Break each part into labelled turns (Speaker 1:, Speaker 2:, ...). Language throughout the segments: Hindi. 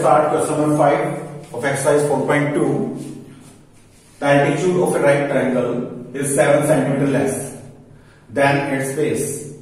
Speaker 1: start question number 5 of exercise 4.2. The altitude of a right triangle is 7 centimeter less than its base.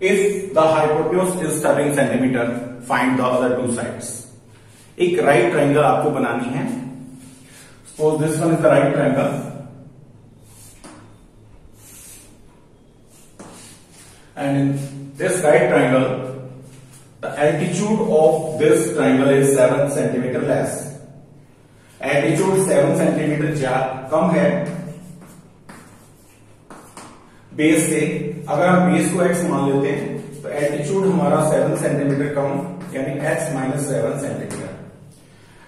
Speaker 1: If the hypotenuse is 13 centimeter, find the other two sides. एक राइट ट्राइंगल आपको बनानी है suppose this one is the right triangle and in this right triangle the altitude of this triangle is 7 centimeter less altitude 7 centimeter कम है बेस से अगर हम बेस को x मान लेते हैं तो एल्टीट्यूड हमारा 7 सेंटीमीटर कम यानी x minus seven centimetre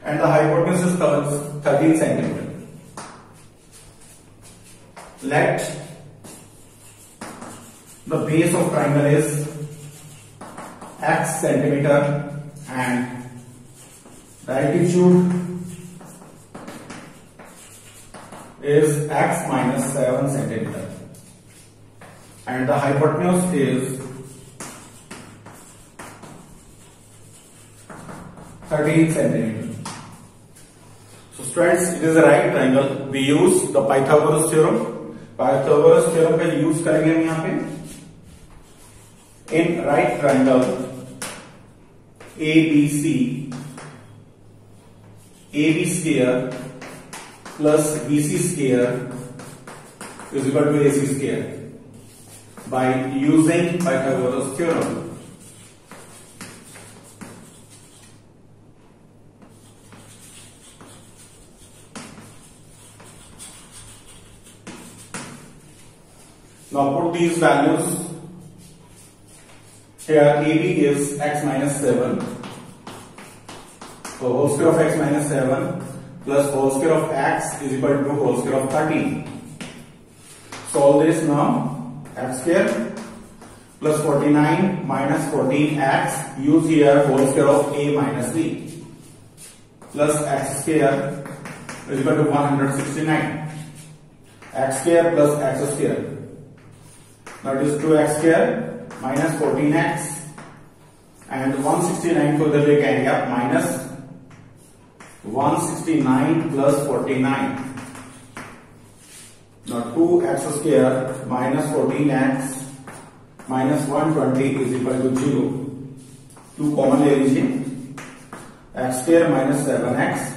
Speaker 1: and the hypotenuse is 13 centimeter. Let the base of triangle is x centimeter and altitude is x minus 7 centimeter and the hypotenuse is 13 centimeter. So Friends, it is a right triangle. We use the Pythagoras theorem. Pythagoras theorem का यूज़ करेंगे हम यहाँ पे in right triangle ABC AB square plus BC square is equal to AC square by using Pythagoras theorem. Now put these values here AB is x minus 7. So whole square of x minus 7 plus whole square of x is equal to whole square of 13. Solve this now x square plus 49 minus 14x use here whole square of a minus b plus x square is equal to 169 x square plus x square that is 2x square minus 14x and 169 को उधर लेके आएँगे आप minus 169 plus 49 now 2x square minus 14x minus 120 is equal to 0 2 common ले लीजिए x square minus 7x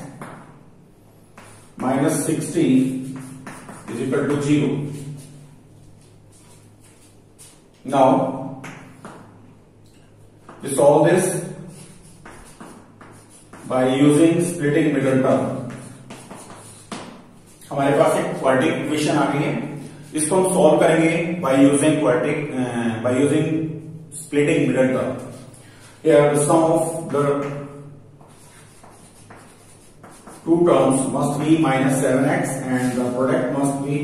Speaker 1: minus 60 is equal to 0 Now, we solve this by using splitting middle term हमारे पास एक क्वार्टिक इक्वेशन आ गई है। इसको हम सॉल्व करेंगे by using quartic by using splitting middle term sum of the two terms must be minus seven x and the product must be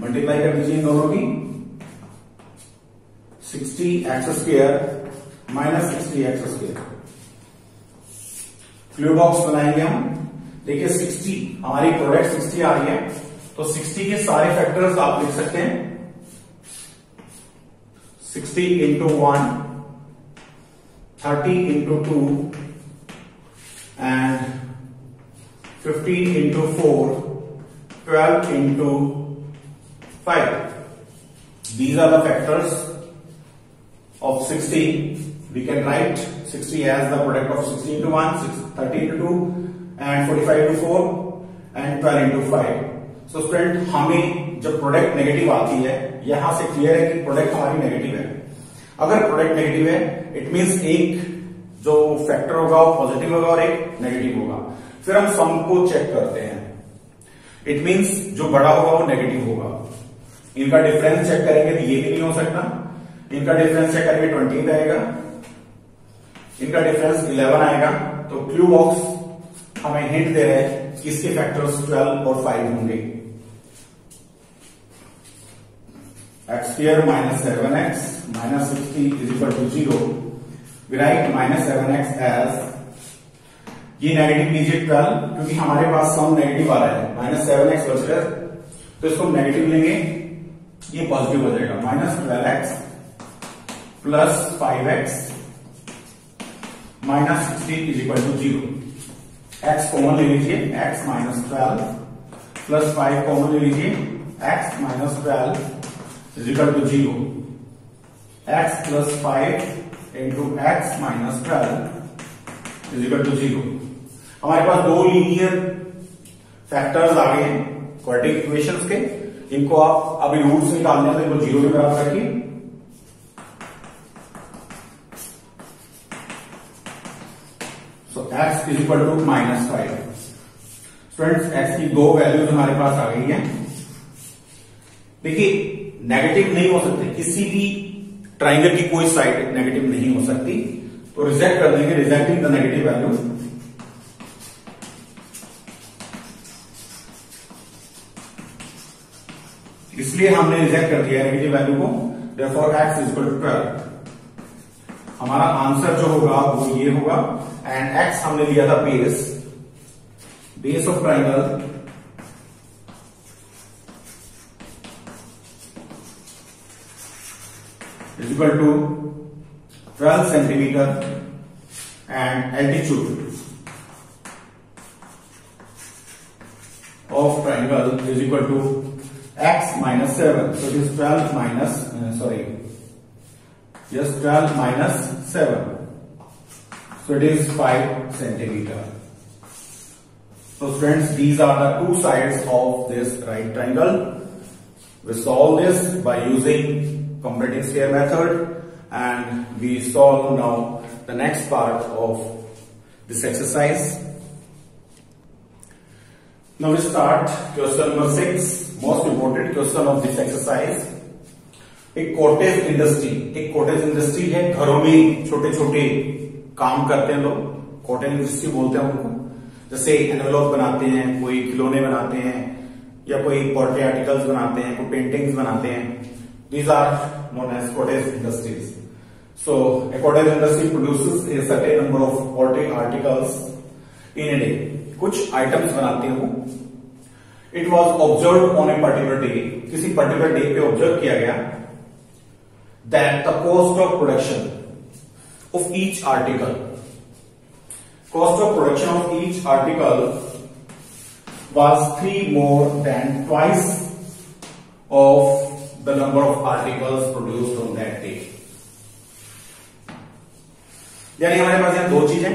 Speaker 1: multiply कर दीजिए दोनों की। Sixty x square minus sixty x square flu box बनाएँगे हम। देखिए सिक्सटी, हमारी प्रोडक्ट सिक्सटी आ रही है। तो सिक्सटी के सारे फैक्टर्स आप लिख सकते हैं। Sixty into one thirty into two and fifteen into four twelve into five these are the factors of 60. We can write 60 as the product of 60 into 1, 30 into 2 and 45 into 4 and 12 into 5. So student हमें जब प्रोडक्ट नेगेटिव आती है यहाँ से क्लियर है कि प्रोडक्ट हमारी नेगेटिव है। अगर प्रोडक्ट नेगेटिव है इट मींस एक जो फैक्टर होगा वो पॉजिटिव होगा और एक नेगेटिव होगा। फिर हम सम को चेक करते हैं। इट मींस जो बड़ा होगा वो नेगेटिव होगा। इनका डिफरेंस चेक करेंगे तो ये भी नहीं हो सकता। इनका डिफरेंस चेक करेंगे ट्वेंटी आएगा इनका डिफरेंस इलेवन आएगा। तो क्यू बॉक्स हमें हिंट दे रहे हैं इसके फैक्टर्स ट्वेल्व और फाइव होंगे। X square minus seven x minus sixty is equal to zero right minus seven x as ये नेगेटिव लीजिए ट्वेल्व क्योंकि हमारे पास सम नेगेटिव आ रहा है। माइनस सेवन एक्स बच बचकर तो इसको हम नेगेटिव लेंगे। ये पॉजिटिव हो जाएगा। Minus twelve x plus five x minus sixteen is equal to zero. X common ले लीजिए x minus twelve plus five common ले लीजिए x minus twelve is equal to zero x plus five into x minus twelve is equal to zero हमारे पास दो लीनियर फैक्टर्स आ गए हैं क्वाड्रेटिक इक्वेशंस के। इनको आप अभी रूट्स निकालने हैं तो इनको ज़ीरो के बराबर रखिए। X is equal to minus five students x की दो वैल्यूज़ हमारे पास आ गई हैं। देखिए नेगेटिव नहीं हो सकते। किसी भी ट्राइंगल की कोई साइड नेगेटिव नहीं हो सकती। तो रिजेक्ट कर देंगे। रिजेक्टिंग द नेगेटिव वैल्यू इसलिए हमने रिजेक्ट कर दिया नेगेटिव वैल्यू को। Therefore x is equal to twelve हमारा आंसर जो होगा, वो ये होगा। एंड एक्स हमने लिया था base base of triangle is equal to 12 centimeter and altitude of triangle is equal to x minus 7 so it is 12 minus uh, sorry yes 12 minus 7 So it is 5 centimeter so friends these are the two sides of this right triangle we solve this by using completing square method and we solve now the next part of this exercise. Now we start question number six, most important question of this exercise. एक कॉटेज इंडस्ट्री एक कॉटेज इंडस्ट्री है घरों में छोटे छोटे काम करते हैं लोग कॉटेज इंडस्ट्री बोलते हैं उनको जैसे एनवेलॉप बनाते हैं कोई खिलौने बनाते हैं या कोई पोल्ट्री आर्टिकल्स बनाते हैं कोई पेंटिंग्स बनाते हैं These are known as cottage industries. So, a cottage industry produces a certain number of poultry articles in a day. कुछ आइटम्स बनाते हैं it was observe on a particular day किसी पर्टिकुलर डे पे ऑब्ज़र्व किया गया that the cost of production of each article cost of production of each article was three more than twice of the number of articles produced on that day. यानी हमारे पास यहाँ दो चीज़ें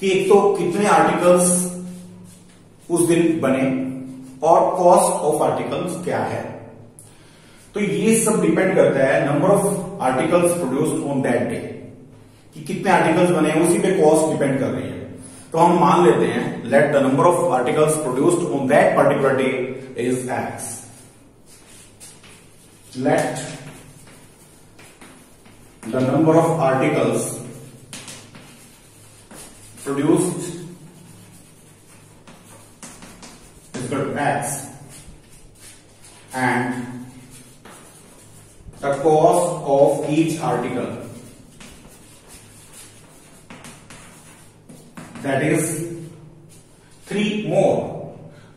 Speaker 1: कि एक तो कितने आर्टिकल्स उस दिन बने और कॉस्ट ऑफ़ आर्टिकल्स क्या है। तो ये सब डिपेंड करता है number of articles produced on that day कि कितने आर्टिकल्स बने हैं, उसी पे कॉस्ट डिपेंड कर रही है। तो हम मान लेते हैं let the number of articles produced on that particular day is x number of articles produced is equal to x. And the cost of each article that is 3 more.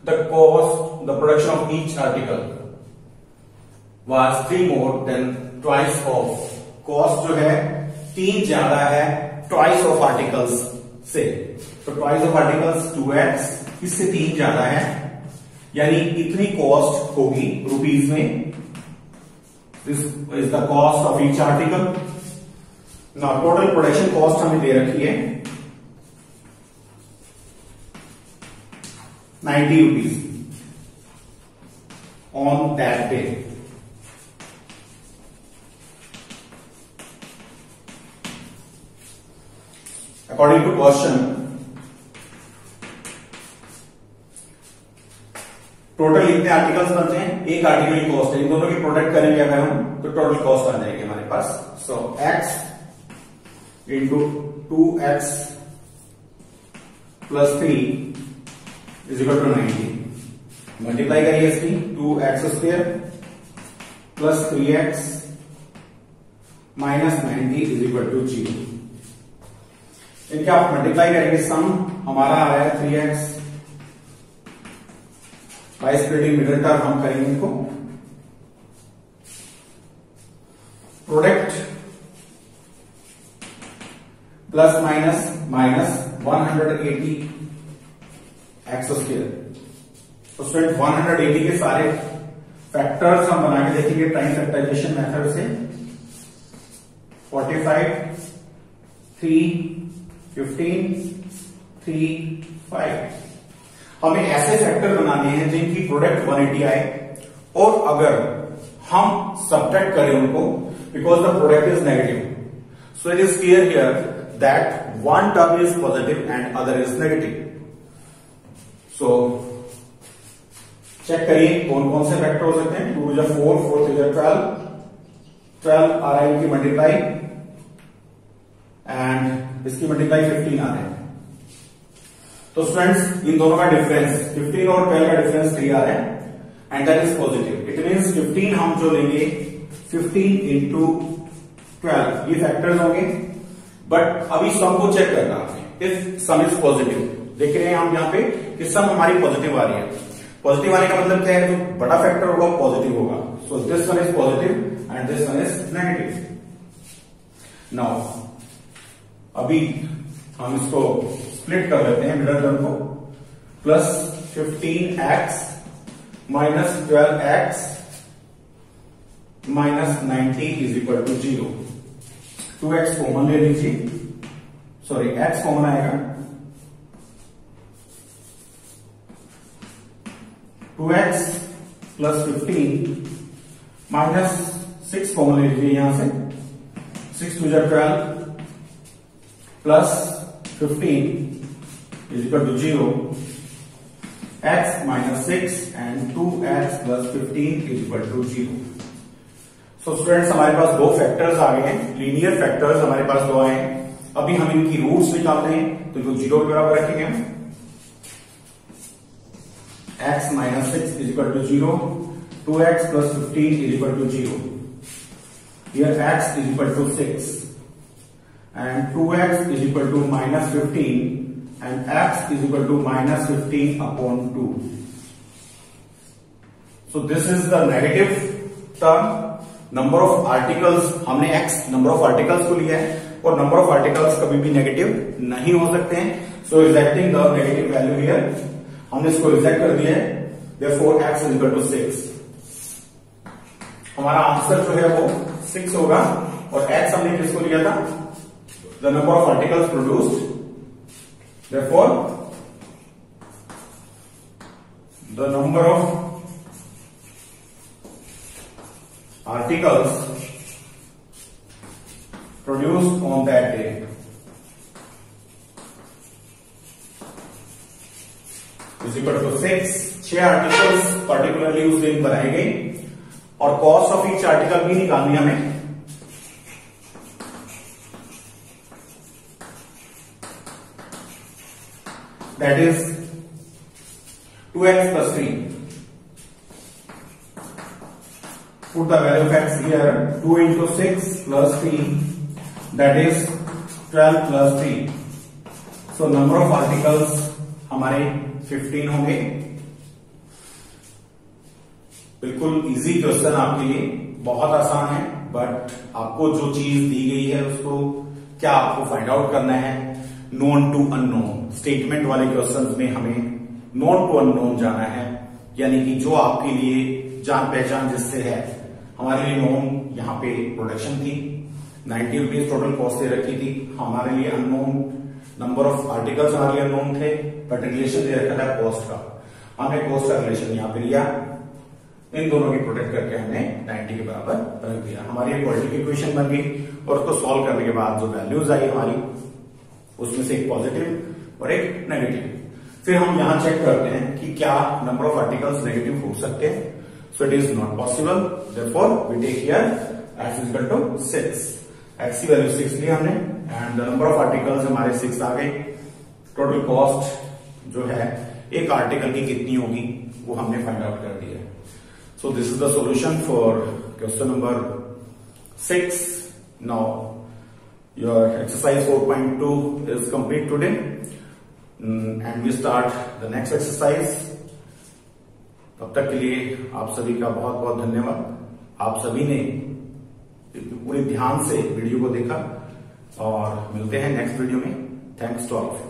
Speaker 1: The cost, the production of each article was three more than twice of cost जो है, तीन ज़्यादा है ट्वाइस ऑफ़ आर्टिकल्स से। तो twice of articles two x इससे तीन ज़्यादा है। यानी इतनी कॉस्ट होगी रुपीज़ में। This is the cost of each article ना टोटल प्रोडक्शन कॉस्ट हमें दे रखी है। Ninety rupees on that day according to question total इतने आर्टिकल्स बनते हैं, एक आर्टिकल की कॉस्ट है। इन दोनों की प्रोडक्ट करेंगे अगर हम तो टोटल कॉस्ट आ जाएगी हमारे पास। So x into two x plus three is equal to ninety multiply करिए इसकी two x square plus three x minus ninety is equal to zero इनके आप मल्टीप्लाई करेंगे सम हमारा आ रहा है three x by splitting middle term हम करेंगे इनको। Product plus minus minus 180 x square तो स्टूडेंट 180 के सारे फैक्टर्स हम बना के देखेंगे टाइम फैक्टराइजेशन मेथड से। 45 3 15 3 5 हमें ऐसे फैक्टर बनाने हैं जिनकी प्रोडक्ट 180 आए। और अगर हम सब्ट्रैक्ट करें उनको because the product is negative so it is clear here that one term is positive and other is negative so check करिए कौन कौन से फैक्टर हो सकते हैं। Two is four four is twelve. Twelve आ रहा है इनकी मल्टीप्लाई एंड इसकी मल्टीप्लाई फिफ्टीन आ रहे हैं। तो स्टूडेंट्स इन दोनों का डिफरेंस 15 और 12 का डिफरेंस थ्री आ रहा है। And that is positive it mean 15 हम जो लेंगे 15 इंटू ट्वेल्व ये फैक्टर्स होंगे। बट अभी सम को चेक करना। इफ़ सम इज़ पॉजिटिव देख रहे हैं हम यहाँ पे कि सम हमारी पॉजिटिव आ रही है। पॉजिटिव आने का मतलब क्या है? जो बड़ा फैक्टर होगा पॉजिटिव होगा। So this one is positive and this one is negative now अभी हम इसको स्प्लिट कर लेते हैं मिडल टर्म को। Plus fifteen x minus twelve x minus ninety is equal to zero two x common ले लीजिए। सॉरी एक्स कॉमन आएगा। Two x plus fifteen minus six common ले लीजिए यहाँ से। सिक्स टू जै twelve plus fifteen is equal to 0 x minus 6 and 2x plus 15 is equal to 0 so so, students हमारे पास दो फैक्टर्स आ गए हैं। लीनियर फैक्टर्स हमारे पास दो आए हैं। अभी हम इनकी रूट्स निकालते हैं। तो जो ज़ीरो के बराबर रखेंगे हम। X minus six is equal to zero two x plus fifteen is equal to zero x is equal to six and two x is equal to minus fifteen and x is equal to minus 15 upon 2. So this is the negative term. Number of articles हमने x नंबर ऑफ़ आर्टिकल्स को लिया है और नंबर ऑफ़ आर्टिकल्स कभी भी नेगेटिव नहीं हो सकते हैं so rejecting the negative value here हमने इसको रिजेक्ट कर दिया है therefore x is equal to six हमारा आंसर जो है वो सिक्स होगा, और एक्स हमने किसको लिया था? The number of articles produced therefore the number of articles produced on that day is equal to six छह आर्टिकल्स पर्टिकुलरली उस दिन बनाए गए और कॉस्ट ऑफ़ इच आर्टिकल भी निकालनी हमें। That is two x plus three put the value of x here two into six plus three that is twelve plus three so number of articles हमारे 15 होंगे। बिल्कुल इजी क्वेश्चन आपके लिए। बहुत आसान है बट आपको जो चीज़ दी गई है उसको क्या आपको फाइंड आउट करना है? नोन टू अननोन स्टेटमेंट वाले क्वेश्चन में हमें नोन टू अननोन जाना है। यानी कि जो आपके लिए जान पहचान जिससे है। हमारे लिए नोन यहाँ पे प्रोडक्शन थी। नाइन्टी रुपीज़ टोटल कॉस्ट दे रखी थी। हमारे लिए अननोन नंबर ऑफ़ आर्टिकल्स हमारे लिए अननोन थे बट रिलेशन दे रखा था कॉस्ट का। हमने कॉस्ट का रिलेशन यहाँ पे लिया। इन दोनों की प्रोटेक्ट करके हमने 90 के बराबर रख दिया। हमारी क्वालिटी की इक्वेशन बन गई और उसको सॉल्व करने के बाद जो वैल्यूज़ आई हमारी, उसमें से एक पॉजिटिव और एक नेगेटिव फिर हम यहाँ चेक करते हैं कि क्या नंबर ऑफ़ आर्टिकल्स नेगेटिव हो सकते हैं। So it is not possible therefore we take here x is to six x की वैल्यू सिक्स लिया हमने। And the number of articles हमारे सिक्स आ गए। टोटल कॉस्ट जो है एक आर्टिकल की कितनी होगी वो हमने फाइंड आउट कर दिया so this is the solution for question number six now Your exercise 4.2 is complete today. Mm, and we start the next exercise. तब तक के लिए आप सभी का बहुत बहुत धन्यवाद। आप सभी ने पूरे ध्यान से वीडियो को देखा। और मिलते हैं नेक्स्ट वीडियो में. Thanks to all of you